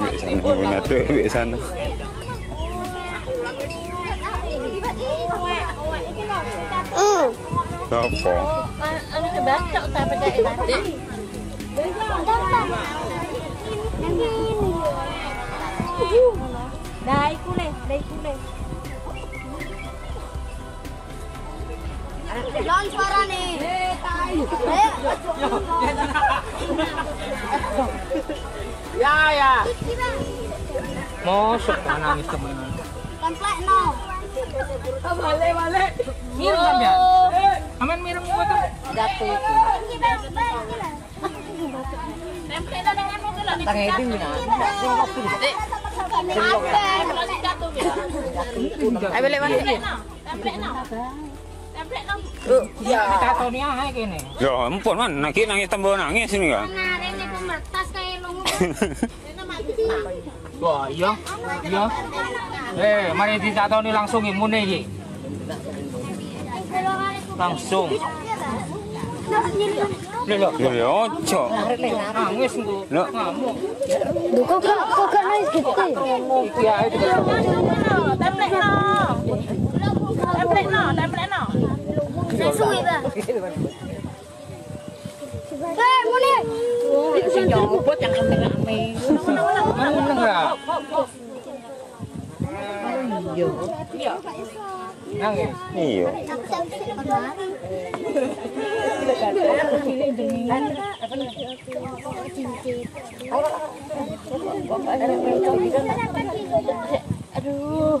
vệ sinh ngồi là tươi vệ sinh đâu ừ. Đó, phỏ. Anh cái bác chọn ta phải chạy đi. Đây, cô này, đây cô này. Lawan suara nih. Ya, ya. Mosok nangis teman. Komplek no. Miram kan ya? Aman miram gua tuh. Dati. Tangeding na. Ay, balik mana ni? Ya, tato niya ay kene. Ya, empun man, nangki nangis tambah nangis ini kan. Wah, iya, iya. Eh, mari kita tahu nih langsung imun nih. Langsung. Lho, lho, ojo. Nangis engko. Lho, ngamuk. Lho kok kok kok nangis gitu. Ngomong ya. Templekno. Templekno, templekno. Eh, Munir. Si jobot yang rame-rame. Iya. Aduh.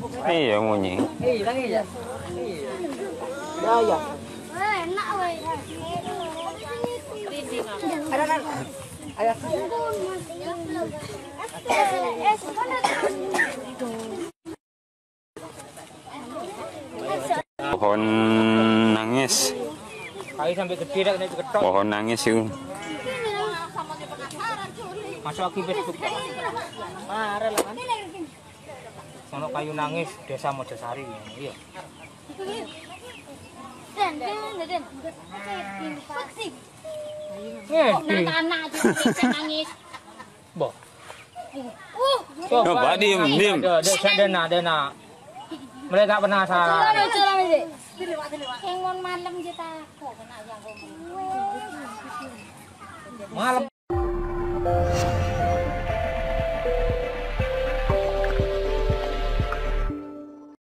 ya. Iya munyi. Enak weh. Pohon nangis, pohon nangis itu. Masuk lagi Facebook. Marah lah kan. Sono kayu nangis desa Mojosari. Iya. Den, den, den. Vaksin. Eh, Anak aja nangis. Uh, Coba diem, diem. Mereka penasaran. curang ini. Yang mau malam kita kok kena yang Malam.